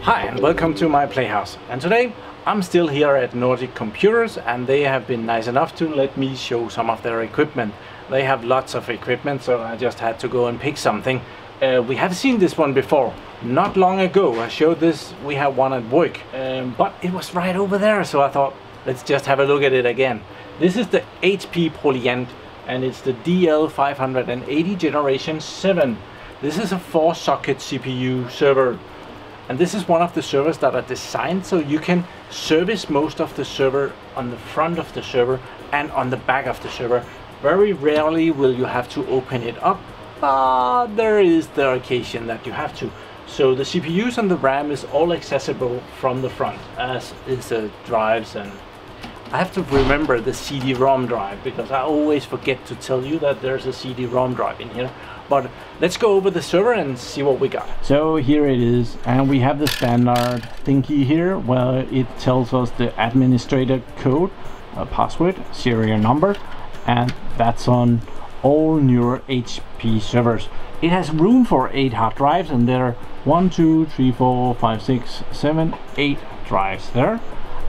Hi and welcome to my playhouse and today I'm still here at Nordic Computers and they have been nice enough to let me show some of their equipment. They have lots of equipment so I just had to go and pick something. Uh, we have seen this one before. Not long ago I showed this, we have one at work, um, but it was right over there so I thought let's just have a look at it again. This is the HP Proliant and it's the DL580 generation 7. This is a 4 socket CPU server and this is one of the servers that are designed so you can service most of the server on the front of the server and on the back of the server. Very rarely will you have to open it up, but there is the occasion that you have to. So the CPUs and the RAM is all accessible from the front, as is the drives and I have to remember the CD-ROM drive because I always forget to tell you that there's a CD-ROM drive in here. But let's go over the server and see what we got. So here it is and we have the standard thingy here where it tells us the administrator code, uh, password, serial number and that's on all newer HP servers. It has room for 8 hard drives and there are 1, 2, 3, 4, 5, 6, 7, 8 drives there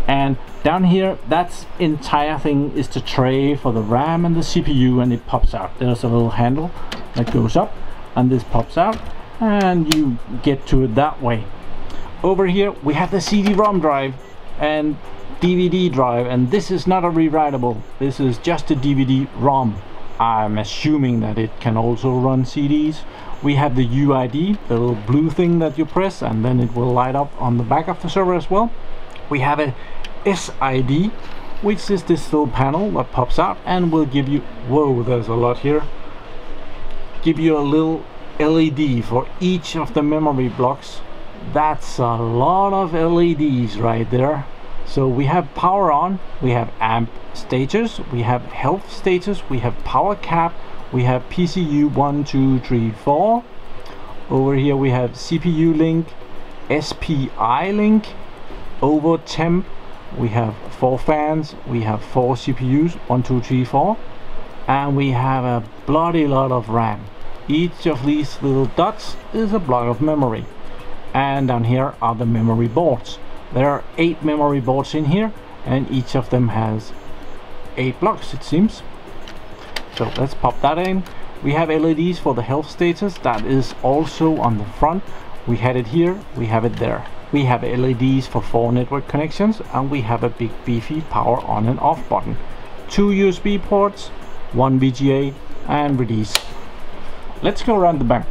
and down here that entire thing is the tray for the RAM and the CPU and it pops out. There's a little handle that goes up and this pops out and you get to it that way. Over here we have the CD-ROM drive and DVD drive and this is not a rewritable. This is just a DVD-ROM I'm assuming that it can also run CDs we have the UID the little blue thing that you press and then it will light up on the back of the server as well. We have a SID which is this little panel that pops out and will give you whoa there's a lot here give you a little LED for each of the memory blocks. That's a lot of LEDs right there. So we have power on we have amp status we have health status we have power cap we have PCU 1 2 3 4 over here we have CPU link SPI link over temp we have four fans we have four CPUs one two three four and we have a bloody lot of RAM. Each of these little dots is a block of memory. And down here are the memory boards. There are eight memory boards in here and each of them has eight blocks it seems. So let's pop that in. We have LEDs for the health status. That is also on the front. We had it here. We have it there we have LEDs for four network connections and we have a big beefy power on and off button. Two USB ports, one VGA and release. Let's go around the back.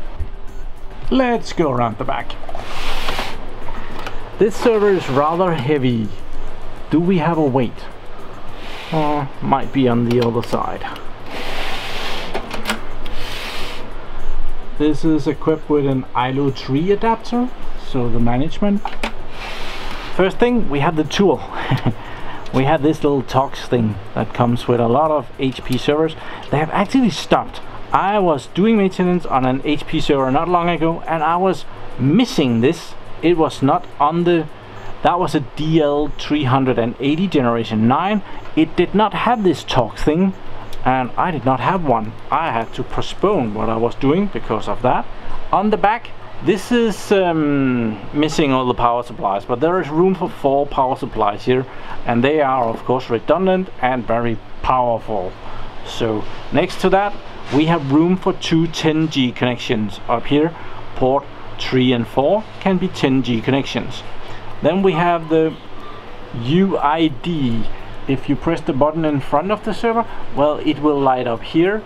Let's go around the back. This server is rather heavy. Do we have a weight? Uh, might be on the other side. This is equipped with an ILO 3 adapter so the management. First thing we have the tool. We have this little Torx thing that comes with a lot of HP servers. They have actually stopped. I was doing maintenance on an HP server not long ago and I was missing this. It was not on the that was a DL380 generation 9 it did not have this Torx thing and I did not have one. I had to postpone what I was doing because of that. On the back this is um, missing all the power supplies, but there is room for four power supplies here, and they are of course redundant and very powerful. So next to that, we have room for two 10G connections up here. Port 3 and 4 can be 10G connections. Then we have the UID. If you press the button in front of the server, well, it will light up here.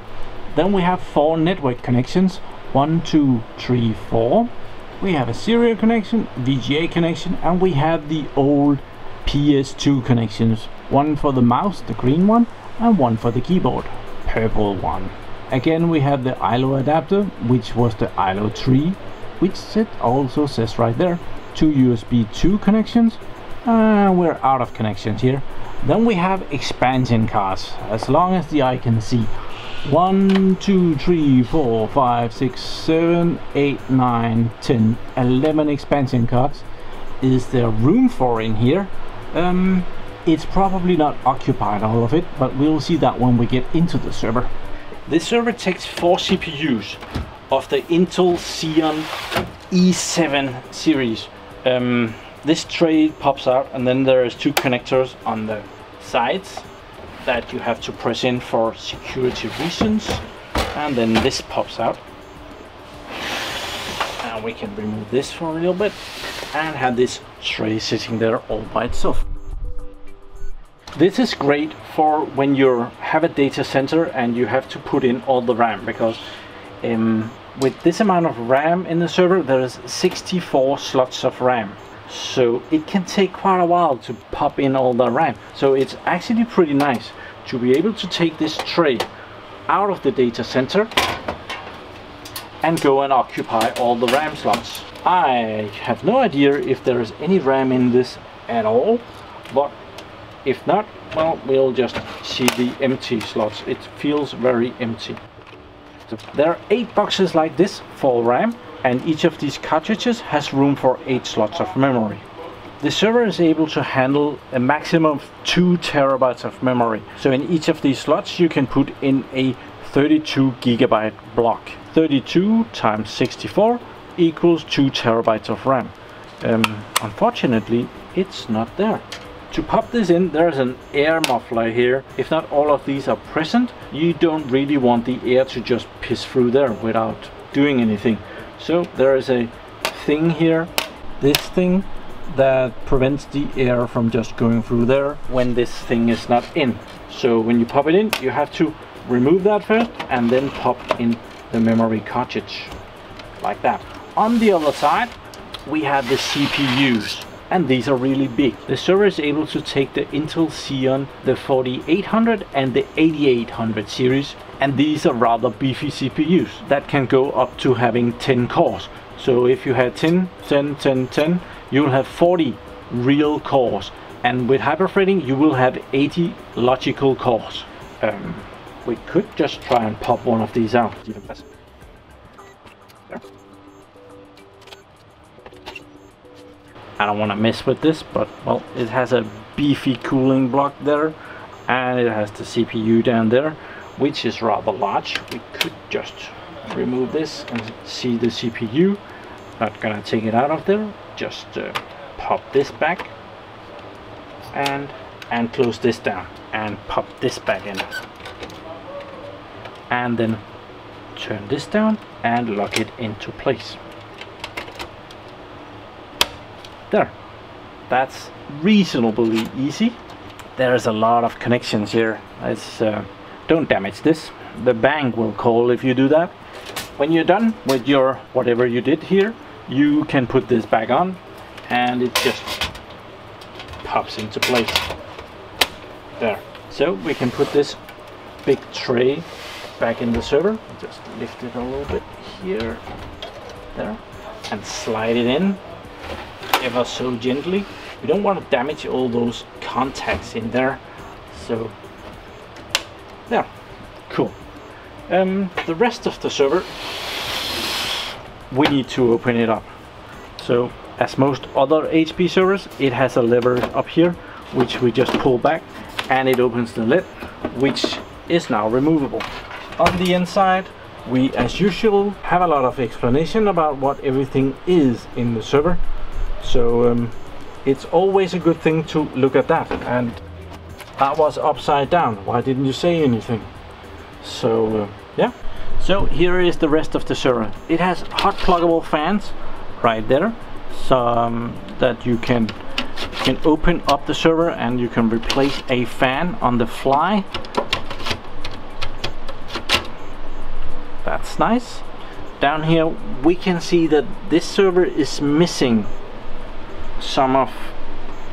Then we have four network connections one two three four. We have a serial connection VGA connection and we have the old PS2 connections. One for the mouse the green one and one for the keyboard purple one. Again we have the ILO adapter which was the ILO 3 which it also says right there two USB 2 connections and we're out of connections here. Then we have expansion cards as long as the eye can see one, two, three, four, five, six, seven, eight, nine, ten, eleven expansion cards. Is there room for in here? Um, it's probably not occupied all of it, but we'll see that when we get into the server. This server takes four CPUs of the Intel Xeon E7 series. Um, this tray pops out and then there's two connectors on the sides that you have to press in for security reasons. And then this pops out. And we can remove this for a little bit and have this tray sitting there all by itself. This is great for when you have a data center and you have to put in all the RAM because um, with this amount of RAM in the server there is 64 slots of RAM so it can take quite a while to pop in all the RAM. So it's actually pretty nice to be able to take this tray out of the data center and go and occupy all the RAM slots. I have no idea if there is any RAM in this at all but if not well we'll just see the empty slots. It feels very empty. So there are eight boxes like this for RAM and each of these cartridges has room for 8 slots of memory. The server is able to handle a maximum of 2 terabytes of memory. So in each of these slots you can put in a 32 gigabyte block. 32 times 64 equals 2 terabytes of RAM. Um, unfortunately it's not there. To pop this in there's an air muffler here. If not all of these are present you don't really want the air to just piss through there without doing anything. So there is a thing here, this thing that prevents the air from just going through there when this thing is not in. So when you pop it in, you have to remove that first and then pop in the memory cartridge like that. On the other side, we have the CPUs and these are really big. The server is able to take the Intel Xeon, the 4800 and the 8800 series and these are rather beefy CPUs that can go up to having 10 cores. So if you had 10, 10, 10, 10, you'll have 40 real cores and with hyperthreading you will have 80 logical cores. Um, we could just try and pop one of these out. I don't want to mess with this, but well, it has a beefy cooling block there, and it has the CPU down there, which is rather large. We could just remove this and see the CPU. Not gonna take it out of there. Just uh, pop this back and and close this down and pop this back in and then turn this down and lock it into place there. That's reasonably easy. There's a lot of connections here. It's, uh, don't damage this. The bank will call if you do that. When you're done with your whatever you did here, you can put this back on and it just pops into place. There. So we can put this big tray back in the server. Just lift it a little bit here, there, and slide it in ever so gently. We don't want to damage all those contacts in there. So, there, cool. Um, the rest of the server, we need to open it up. So, as most other HP servers, it has a lever up here, which we just pull back, and it opens the lid, which is now removable. On the inside, we as usual have a lot of explanation about what everything is in the server so um, it's always a good thing to look at that. And that was upside down. Why didn't you say anything? So uh, yeah. So here is the rest of the server. It has hot pluggable fans right there so that you can you can open up the server and you can replace a fan on the fly. That's nice. Down here we can see that this server is missing some of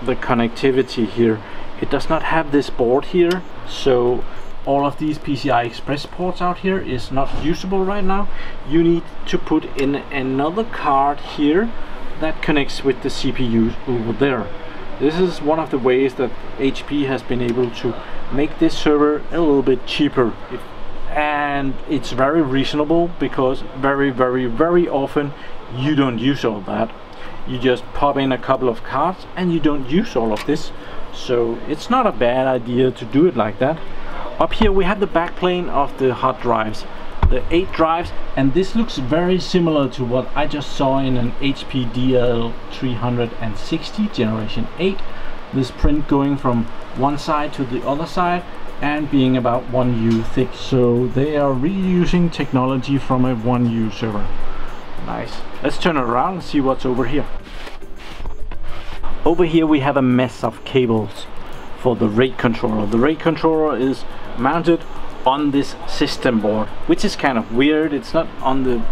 the connectivity here. It does not have this board here so all of these PCI Express ports out here is not usable right now. You need to put in another card here that connects with the CPU over there. This is one of the ways that HP has been able to make this server a little bit cheaper. And it's very reasonable because very very very often you don't use all that you just pop in a couple of cards and you don't use all of this. So it's not a bad idea to do it like that. Up here we have the backplane of the hot drives the 8 drives and this looks very similar to what I just saw in an HP DL360 generation 8 this print going from one side to the other side and being about 1U thick. So they are reusing technology from a 1U server nice. Let's turn around and see what's over here. Over here we have a mess of cables for the RAID controller. The RAID controller is mounted on this system board which is kind of weird. It's not on the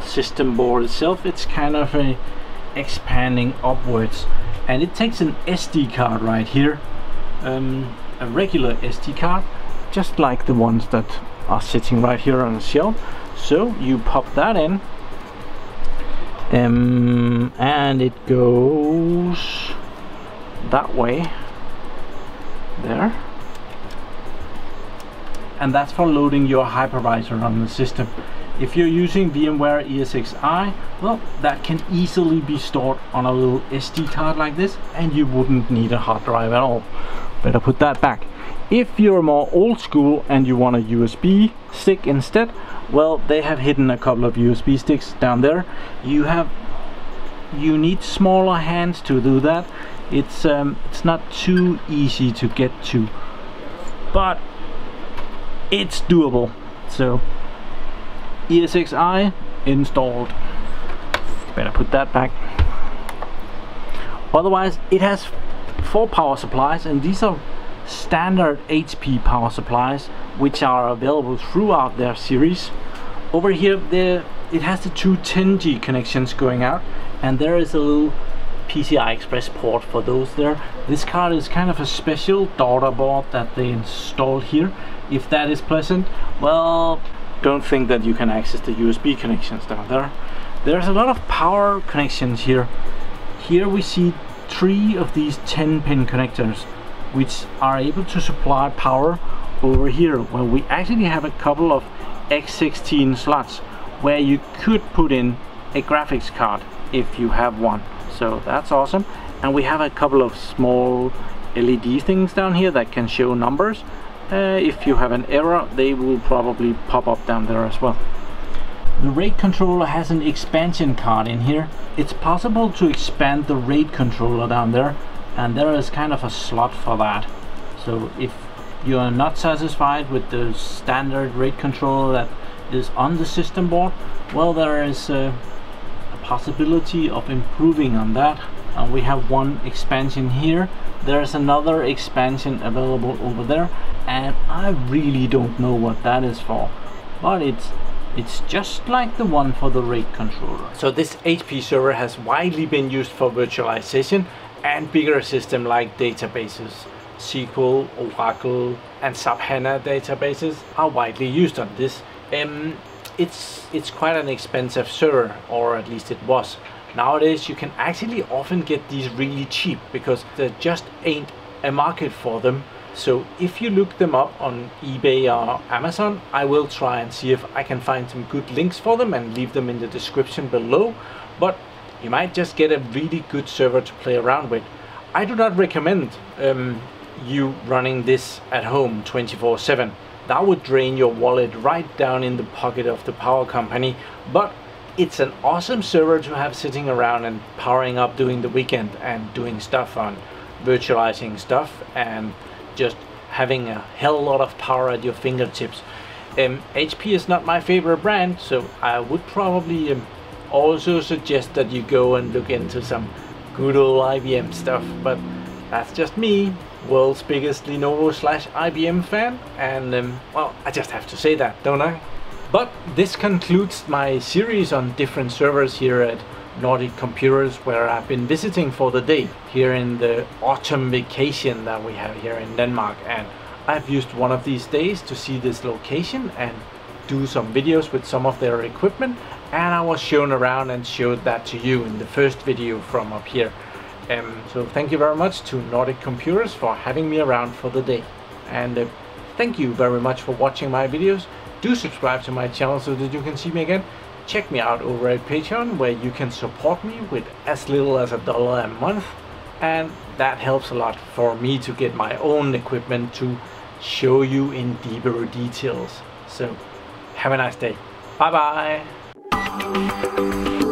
system board itself. It's kind of a expanding upwards. And it takes an SD card right here um, a regular SD card just like the ones that are sitting right here on the shelf so you pop that in um, and it goes that way there and that's for loading your hypervisor on the system. If you're using VMware ESXi, well, that can easily be stored on a little SD card like this, and you wouldn't need a hard drive at all. Better put that back. If you're more old school and you want a USB stick instead, well, they have hidden a couple of USB sticks down there. You have, you need smaller hands to do that. It's um, it's not too easy to get to, but it's doable so ESXi installed better put that back otherwise it has four power supplies and these are standard HP power supplies which are available throughout their series. Over here there it has the two 10G connections going out and there is a little PCI Express port for those there. This card is kind of a special daughter board that they installed here if that is pleasant. Well don't think that you can access the USB connections down there. There's a lot of power connections here. Here we see three of these 10 pin connectors which are able to supply power over here where we actually have a couple of X16 slots where you could put in a graphics card if you have one. So that's awesome. And we have a couple of small LED things down here that can show numbers. Uh, if you have an error they will probably pop up down there as well. The RAID controller has an expansion card in here. It's possible to expand the RAID controller down there and there is kind of a slot for that. So if you are not satisfied with the standard RAID controller that is on the system board well there is a, a possibility of improving on that. And we have one expansion here. There's another expansion available over there. And I really don't know what that is for but it's it's just like the one for the RAID controller. So this HP server has widely been used for virtualization and bigger systems like databases. SQL, Oracle and SAP HANA databases are widely used on this. Um, it's, it's quite an expensive server, or at least it was. Nowadays you can actually often get these really cheap because there just ain't a market for them. So if you look them up on eBay or Amazon, I will try and see if I can find some good links for them and leave them in the description below. But you might just get a really good server to play around with. I do not recommend um, you running this at home 24-7. That would drain your wallet right down in the pocket of the power company. But it's an awesome server to have sitting around and powering up during the weekend and doing stuff on virtualizing stuff and just having a hell lot of power at your fingertips. Um, HP is not my favorite brand so I would probably um, also suggest that you go and look into some good old IBM stuff but that's just me world's biggest Lenovo slash IBM fan and um, well I just have to say that don't I? But this concludes my series on different servers here at Nordic Computers where I've been visiting for the day here in the autumn vacation that we have here in Denmark and I've used one of these days to see this location and do some videos with some of their equipment and I was shown around and showed that to you in the first video from up here. Um, so thank you very much to Nordic Computers for having me around for the day and uh, thank you very much for watching my videos do subscribe to my channel so that you can see me again. Check me out over at Patreon where you can support me with as little as a dollar a month and that helps a lot for me to get my own equipment to show you in deeper details. So have a nice day. Bye bye. Thank you.